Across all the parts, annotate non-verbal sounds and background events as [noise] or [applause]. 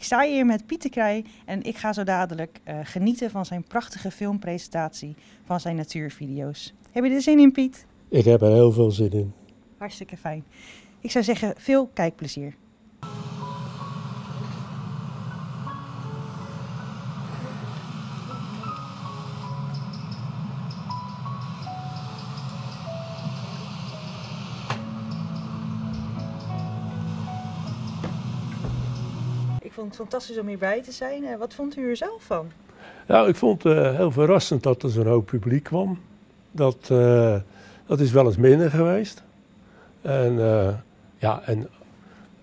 Ik sta hier met Pieter Krij en ik ga zo dadelijk uh, genieten van zijn prachtige filmpresentatie van zijn natuurvideo's. Heb je er zin in, Piet? Ik heb er heel veel zin in. Hartstikke fijn. Ik zou zeggen, veel kijkplezier. Vond het fantastisch om hierbij te zijn. Eh, wat vond u er zelf van? Nou, ik vond het uh, heel verrassend dat er zo'n hoop publiek kwam. Dat, uh, dat is wel eens minder geweest. En, ja, en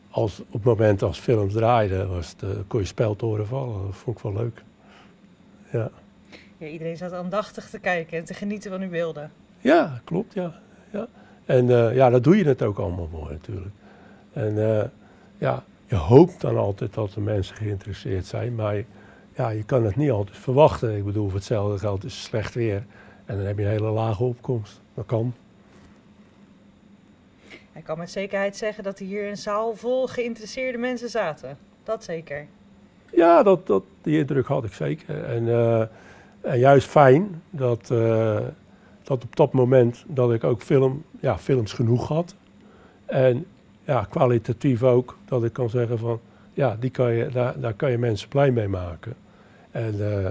als, op het moment als films draaiden, was het, kon je speltoren vallen. Dat vond ik wel leuk. Ja. ja. Iedereen zat aandachtig te kijken en te genieten van uw beelden. Ja, klopt, ja. ja. En ja, dat doe je het ook allemaal voor natuurlijk. En ja, je hoopt dan altijd dat de mensen geïnteresseerd zijn, maar ja, je kan het niet altijd verwachten. Ik bedoel, voor hetzelfde geld is slecht weer en dan heb je een hele lage opkomst. Dat kan. Ik kan met zekerheid zeggen dat hier een zaal vol geïnteresseerde mensen zaten. Dat zeker. Ja, dat, dat, die indruk had ik zeker. En, uh, en juist fijn dat, uh, dat op dat moment dat ik ook film, ja, films genoeg had. En ja, kwalitatief ook, dat ik kan zeggen van, ja, die kan je, daar, daar kan je mensen blij mee maken. En, uh,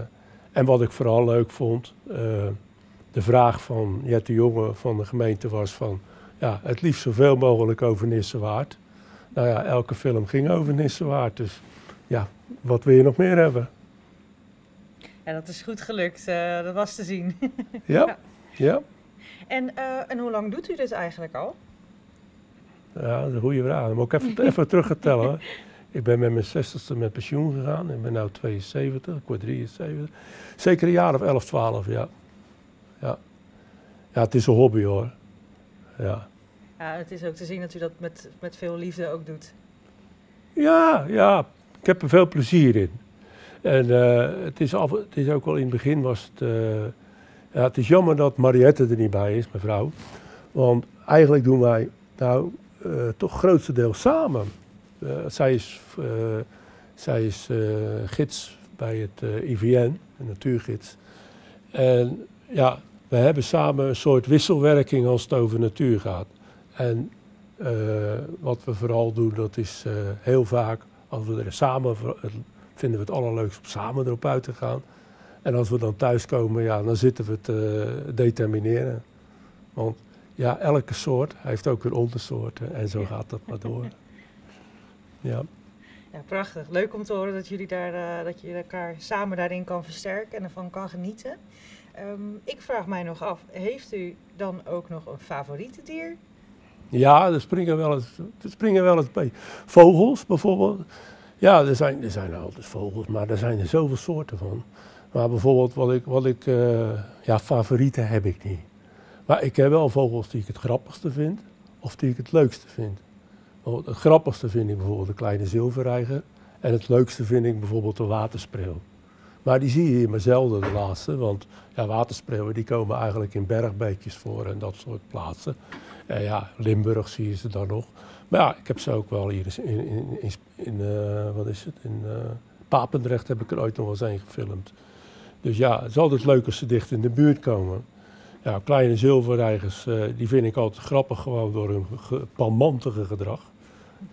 en wat ik vooral leuk vond, uh, de vraag van Jette Jonge van de gemeente was van, ja, het liefst zoveel mogelijk over Nissewaard. Nou ja, elke film ging over Nissewaard, dus ja, wat wil je nog meer hebben? Ja, dat is goed gelukt, uh, dat was te zien. ja, [laughs] ja. ja. En, en hoe lang doet u dit eigenlijk al? Ja, dat is een goede vraag. Dan moet ik even, [laughs] even teruggetellen. Ik ben met mijn 60ste met pensioen gegaan. Ik ben nu 72, ik word 73. Zeker een jaar of 11, 12, ja. Ja, ja het is een hobby hoor. Ja. ja, het is ook te zien dat u dat met, met veel liefde ook doet. Ja, ja, ik heb er veel plezier in. En uh, het, is af, het is ook wel in het begin was het... Uh, ja, het is jammer dat Mariette er niet bij is, mevrouw. Want eigenlijk doen wij nou toch grootste deel samen. Uh, zij is, uh, zij is gids bij het IVN, een natuurgids. En ja, we hebben samen een soort wisselwerking als het over natuur gaat. En wat we vooral doen, dat is heel vaak, als we er samen, vinden we het allerleukst om samen erop uit te gaan. En als we dan thuiskomen, ja, dan zitten we te determineren. Want ja, elke soort heeft ook weer ondersoorten en zo gaat dat maar door. [laughs] Ja. Ja, prachtig. Leuk om te horen dat jullie daar, uh, dat je elkaar samen daarin kan versterken en ervan kan genieten. Um, ik vraag mij nog af, heeft u dan ook nog een favoriete dier? Ja, er springen wel eens, er springen wel eens bij. Vogels bijvoorbeeld. Ja, er zijn, er zijn altijd vogels, maar er zijn er zoveel soorten van. Maar bijvoorbeeld wat ik, wat ik uh, ja, favorieten heb ik niet. Maar ik heb wel vogels die ik het grappigste vind of die ik het leukste vind. Het grappigste vind ik bijvoorbeeld de kleine zilverreiger. En het leukste vind ik bijvoorbeeld de waterspreeuw. Maar die zie je hier maar zelden de laatste. Want ja, waterspreeuwen die komen eigenlijk in bergbeekjes voor en dat soort plaatsen. En ja, Limburg zie je ze dan nog. Maar ja, ik heb ze ook wel hier in, in, in, uh, wat is het, in uh, Papendrecht heb ik er ooit nog wel eens een gefilmd. Dus ja, het is altijd leuk als ze dicht in de buurt komen. Ja, kleine zilverreigers, uh, die vind ik altijd grappig gewoon door hun palmantige gedrag.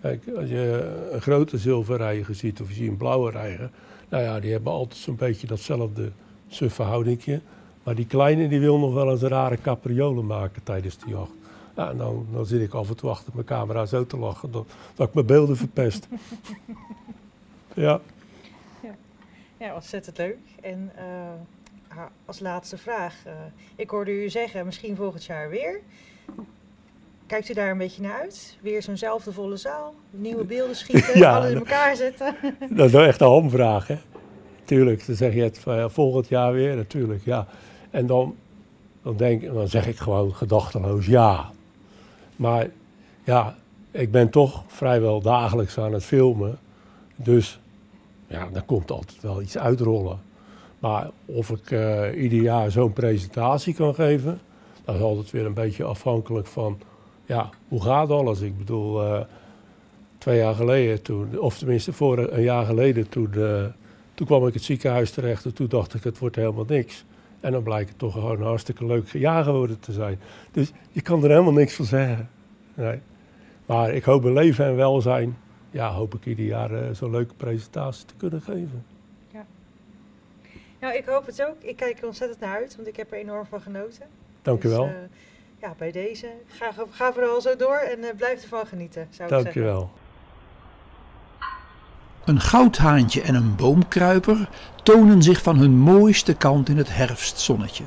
Kijk, als je een grote zilverreiger ziet of je ziet een blauwe reiger, nou ja, die hebben altijd zo'n beetje datzelfde verhoudingje. Maar die kleine die wil nog wel eens rare capriolen maken tijdens de jacht. Ja, en dan, dan zit ik af en toe achter mijn camera zo te lachen dat, dat ik mijn beelden verpest. [laughs] ja. ja. Ja, ontzettend leuk. En uh, als laatste vraag. Uh, ik hoorde u zeggen, misschien volgend jaar weer. Kijkt u daar een beetje naar uit? Weer zo'nzelfde volle zaal? Nieuwe beelden schieten? [laughs] ja, alles in elkaar zetten? [laughs] dat is wel echt een hamvraag, hè? Tuurlijk, dan zeg je het uh, volgend jaar weer, natuurlijk, ja. En dan, dan, denk, dan zeg ik gewoon gedachteloos ja. Maar ja, ik ben toch vrijwel dagelijks aan het filmen. Dus ja, er komt altijd wel iets uitrollen. Maar of ik uh, ieder jaar zo'n presentatie kan geven, dat is altijd weer een beetje afhankelijk van, ja, hoe gaat alles? Ik bedoel, uh, twee jaar geleden, toen, of tenminste voor een jaar geleden, toen, uh, toen kwam ik het ziekenhuis terecht. En toen dacht ik, het wordt helemaal niks. En dan blijkt het toch gewoon een hartstikke leuk jaar geworden te zijn. Dus je kan er helemaal niks van zeggen. Nee. Maar ik hoop mijn leven en welzijn. Ja, hoop ik ieder jaar zo'n leuke presentatie te kunnen geven. Ja. Nou, ik hoop het ook. Ik kijk er ontzettend naar uit, want ik heb er enorm van genoten. Dank u dus, wel. Uh, ja, bij deze. Ga, ga vooral zo door en uh, blijf ervan genieten, zou Dank ik zeggen. Dank u wel. Een goudhaantje en een boomkruiper tonen zich van hun mooiste kant in het herfstzonnetje.